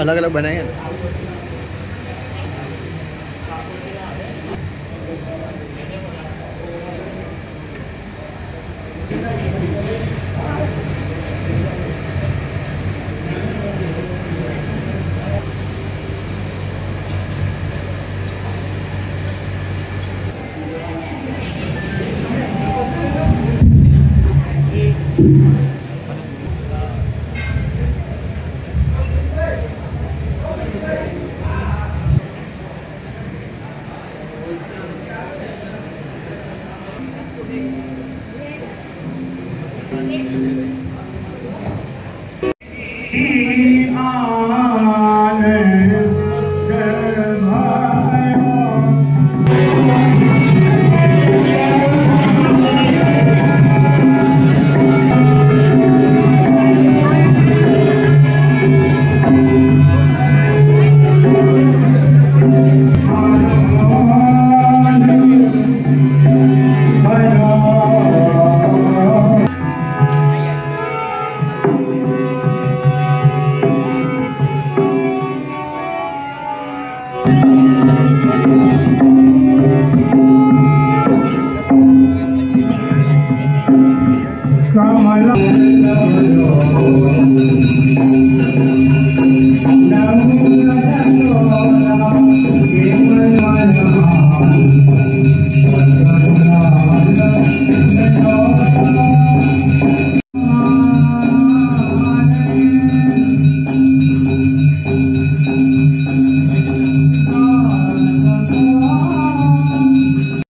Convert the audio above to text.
अलग अलग बनाए Thank crown my life.